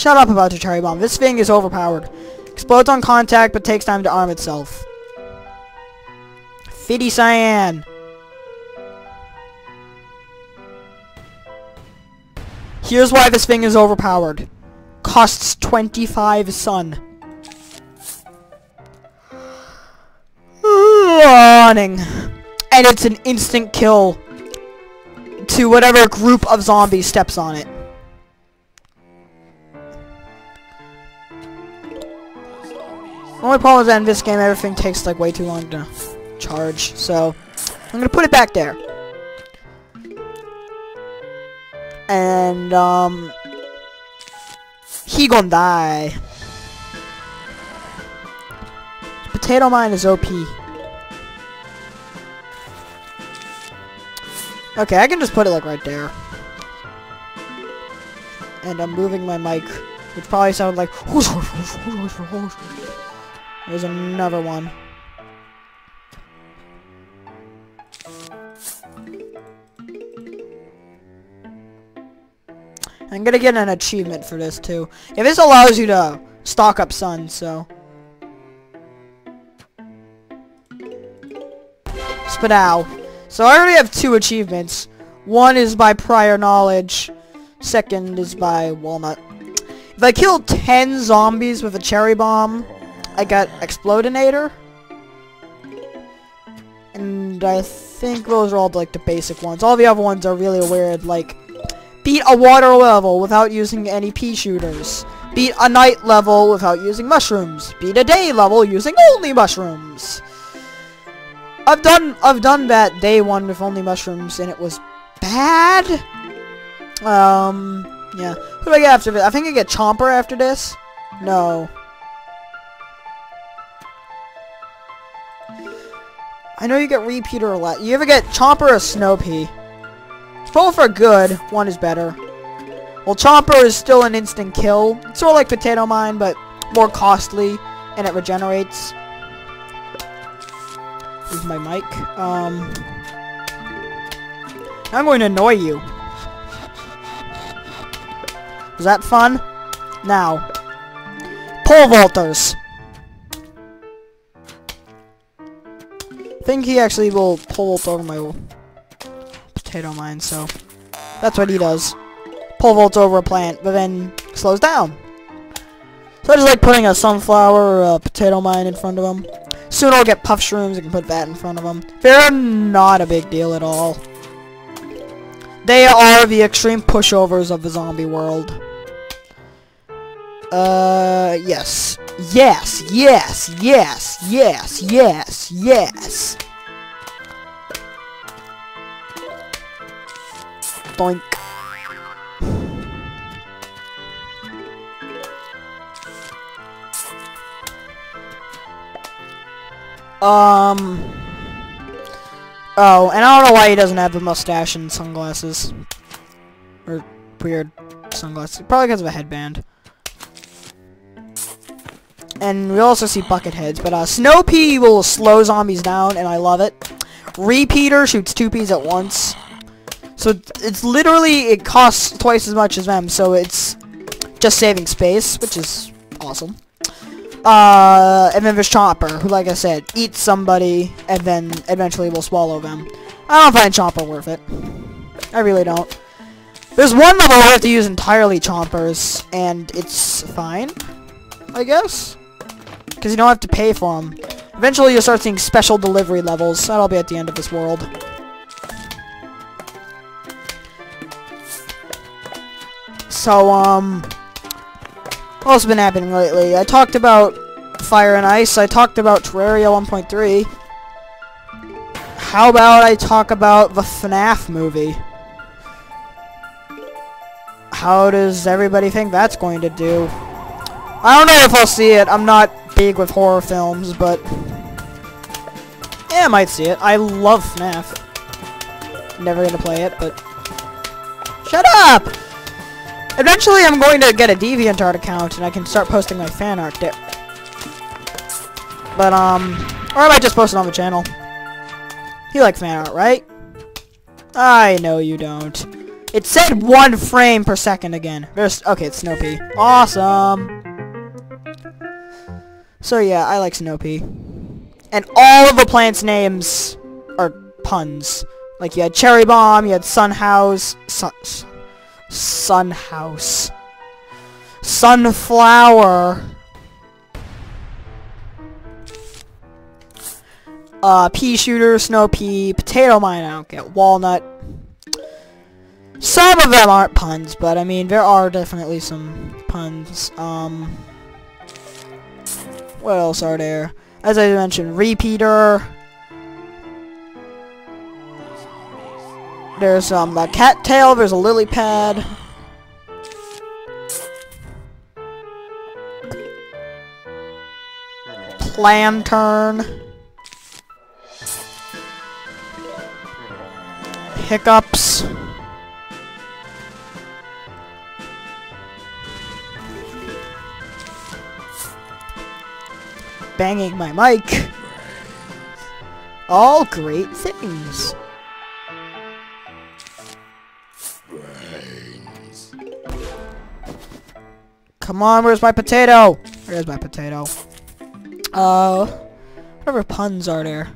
Shut up about your cherry bomb. This thing is overpowered. Explodes on contact, but takes time to arm itself. Fiddy Cyan. Here's why this thing is overpowered. Costs 25 sun. Running. And it's an instant kill to whatever group of zombies steps on it. Only problem is that in this game everything takes like way too long to charge, so I'm gonna put it back there. And um he gonna die. Potato mine is OP. Okay, I can just put it like right there. And I'm moving my mic, which probably sounded like There's another one. I'm gonna get an achievement for this too. Yeah, this allows you to stock up sun, so. Spadow. So I already have two achievements. One is by prior knowledge. Second is by walnut. If I kill 10 zombies with a cherry bomb, I got Explodonator. And I think those are all like the basic ones. All the other ones are really weird, like beat a water level without using any pea shooters. Beat a night level without using mushrooms. Beat a day level using only mushrooms. I've done I've done that day one with only mushrooms and it was bad. Um yeah. Who do I get after this? I think I get Chomper after this. No. I know you get Repeater a lot. You ever get Chomper or Snowpea? Both are good. One is better. Well, Chomper is still an instant kill. It's sort of like Potato Mine, but more costly, and it regenerates. Use my mic. Um, I'm going to annoy you. Was that fun? Now, pole vaulters. Think he actually will pole vault over my potato mine, so that's what he does. Pole vaults over a plant, but then slows down. So I just like putting a sunflower or a potato mine in front of him. Soon I'll get puff shrooms, I can put that in front of them. They're not a big deal at all. They are the extreme pushovers of the zombie world. Uh, yes. Yes, yes, yes, yes, yes, yes. Boink. Um. Oh, and I don't know why he doesn't have a mustache and sunglasses. Or weird sunglasses. Probably because of a headband. And we also see bucket heads, but uh, Snow Pea will slow zombies down, and I love it. Repeater shoots two peas at once. So it's literally, it costs twice as much as them, so it's just saving space, which is awesome. Uh, and then there's Chomper, who, like I said, eats somebody, and then eventually will swallow them. I don't find Chomper worth it. I really don't. There's one level where I have to use entirely Chompers, and it's fine, I guess. Because you don't have to pay for them. Eventually you'll start seeing special delivery levels. That'll be at the end of this world. So, um... What's been happening lately? I talked about Fire and Ice. I talked about Terraria 1.3. How about I talk about the FNAF movie? How does everybody think that's going to do? I don't know if I'll see it. I'm not big with horror films, but... Yeah, I might see it. I love FNAF. Never gonna play it, but... Shut up! Eventually, I'm going to get a DeviantArt account, and I can start posting my fan art there. But, um... Or I might just post it on the channel. You like fan art, right? I know you don't. It said one frame per second again. There's okay, it's Snow Pea. Awesome. So yeah, I like Snow Pea. And all of the plants' names are puns. Like you had Cherry Bomb, you had Sun House, Sun, Sun House, Sunflower. Uh, pea shooter, snow pea, potato mine, I don't get, walnut. Some of them aren't puns, but I mean, there are definitely some puns. Um, what else are there? As I mentioned, repeater. There's um, cattail, there's a lily pad. Lantern. Hiccups. Banging my mic. All great things. Come on, where's my potato? Where's my potato? Uh, whatever puns are there?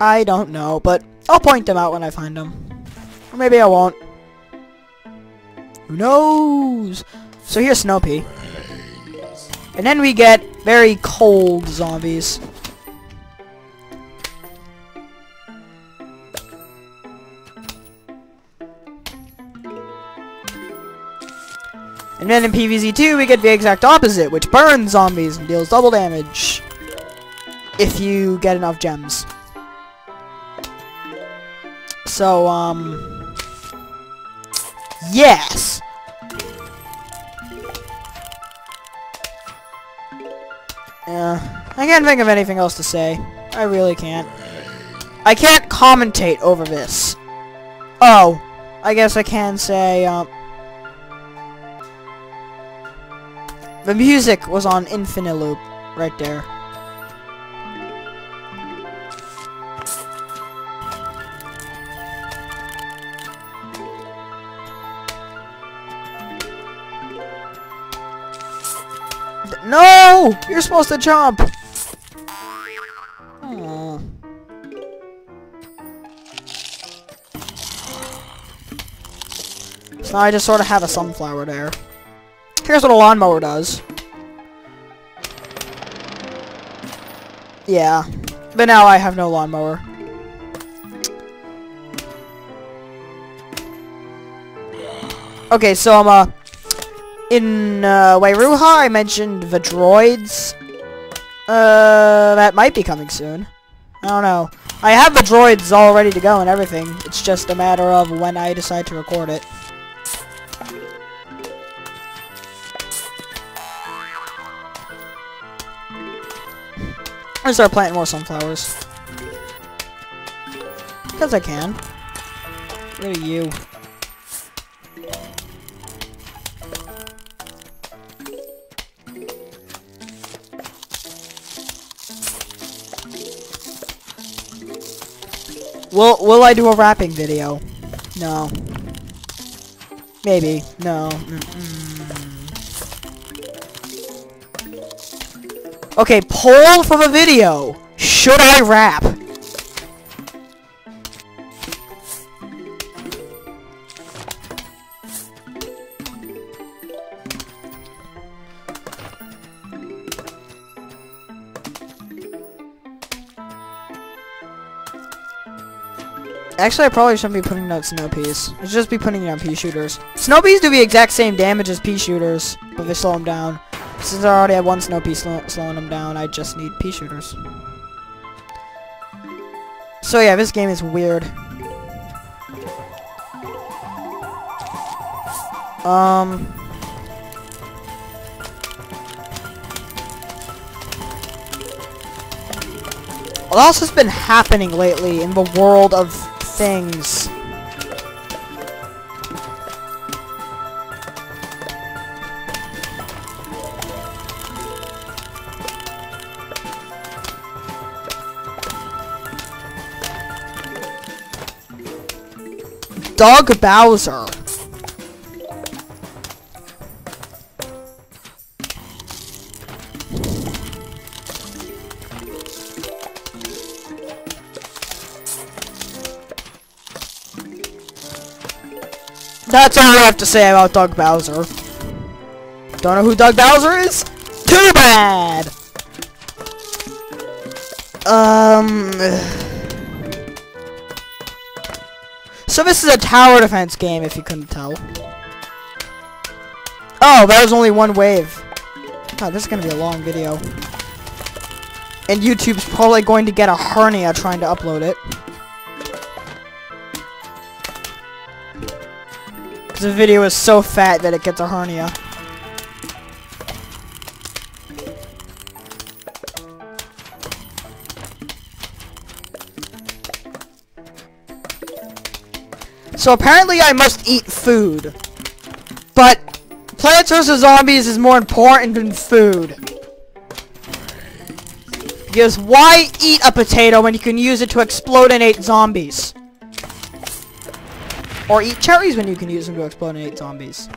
I don't know, but I'll point them out when I find them. Or maybe I won't. Who knows? So here's Snow Pea. And then we get very cold zombies. And then in PvZ2, we get the exact opposite, which burns zombies and deals double damage. If you get enough gems. So, um... Yes! Yeah, I can't think of anything else to say. I really can't. I can't commentate over this. Oh, I guess I can say, um... The music was on infinite loop, right there. No! You're supposed to jump! Aww. So now I just sort of have a sunflower there. Here's what a lawnmower does. Yeah. But now I have no lawnmower. Okay, so I'm, uh, in, uh, Wayruha, I mentioned the droids. Uh, that might be coming soon. I don't know. I have the droids all ready to go and everything. It's just a matter of when I decide to record it. I'm gonna start planting more sunflowers. Because I can. Look at you. Will will I do a rapping video? No. Maybe. No. Mm -mm. Okay, poll for the video. Should I rap? Actually, I probably shouldn't be putting out snow peas. I should just be putting down pea shooters. Snow peas do the exact same damage as pea shooters, but they slow them down. Since I already have one snow pea slow slowing them down, I just need pea shooters. So yeah, this game is weird. Um... What else has been happening lately in the world of things. Doug Bowser. That's all I have to say about Doug Bowser. Don't know who Doug Bowser is? Too bad! Um... So this is a tower defense game, if you couldn't tell. Oh, that was only one wave. God, this is gonna be a long video. And YouTube's probably going to get a hernia trying to upload it. The video is so fat that it gets a hernia. So apparently I must eat food. But Plants vs. Zombies is more important than food. Because why eat a potato when you can use it to explode and eat zombies? Or eat cherries when you can use them to explodinate zombies.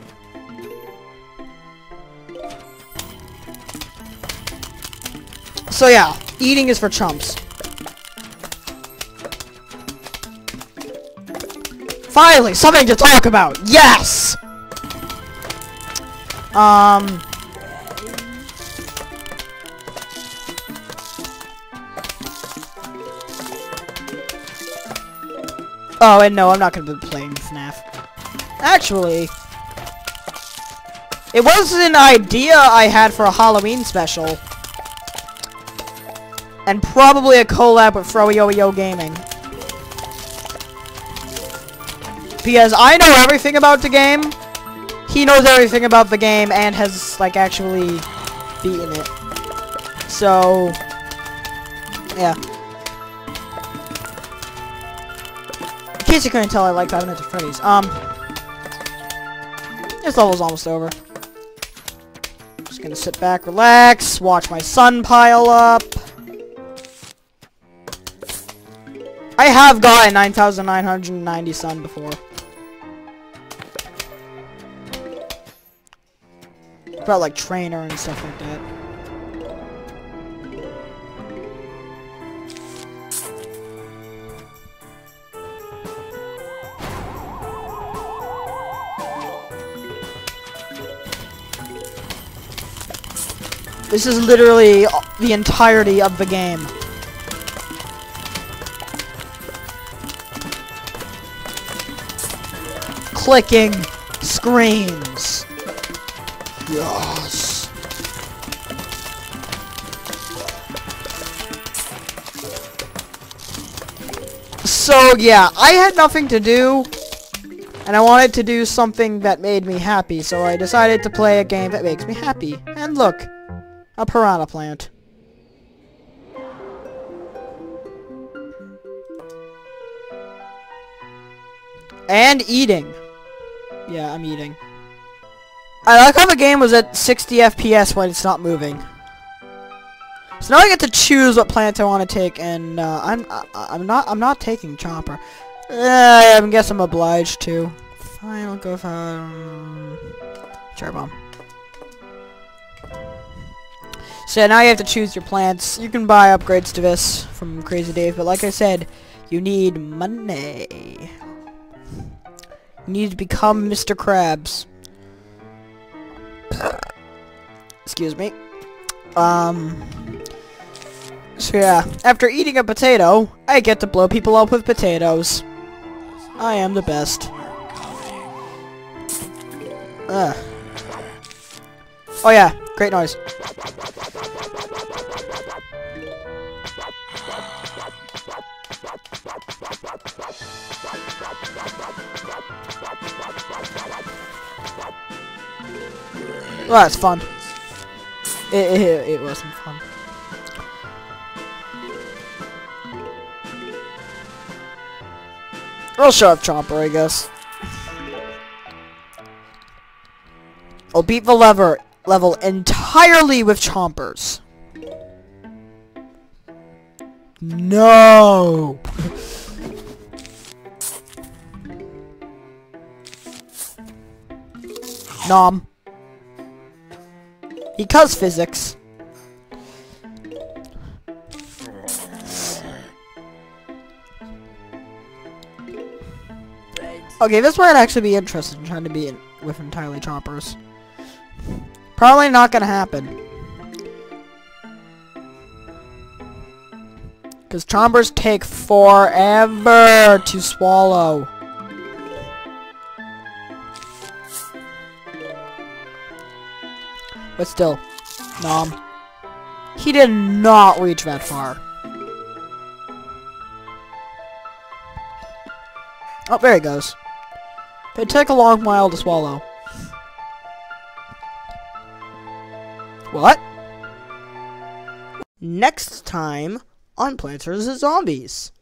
So yeah, eating is for chumps. Finally, something to talk about! Yes! Um... Oh, and no, I'm not gonna be playing FNAF. Actually... It was an idea I had for a Halloween special. And probably a collab with Froyo Gaming. Because I know everything about the game. He knows everything about the game and has, like, actually beaten it. So, yeah. Case you couldn't tell, I like Five Nights at Freddy's. Um, this level's almost over. Just gonna sit back, relax, watch my sun pile up. I have gotten 9,990 sun before. about like trainer and stuff like that. This is literally the entirety of the game. Clicking screens. Yes. So, yeah, I had nothing to do, and I wanted to do something that made me happy, so I decided to play a game that makes me happy. And look, a piranha plant. And eating. Yeah, I'm eating. I like how the game was at 60 FPS when it's not moving. So now I get to choose what plant I want to take, and uh, I'm I, I'm not I'm not taking Chomper. Uh, I guess I'm obliged to. Fine, I'll go for um, Cherry Bomb. So now you have to choose your plants. You can buy upgrades to this from Crazy Dave, but like I said, you need money. You need to become Mr. Krabs. Excuse me. Um. So yeah, after eating a potato, I get to blow people up with potatoes. I am the best. Ugh. Oh yeah, great noise. Well, that's fun. It, it, it wasn't fun. I'll show up Chomper, I guess. I'll beat the lever level entirely with Chompers. No! Nom. Because physics. Okay, this might actually be interesting, trying to be in, with entirely chompers. Probably not gonna happen. Because chompers take forever to swallow. But still, nom. He did not reach that far. Oh, there he goes. They take a long while to swallow. What? Next time on Plants vs. Zombies.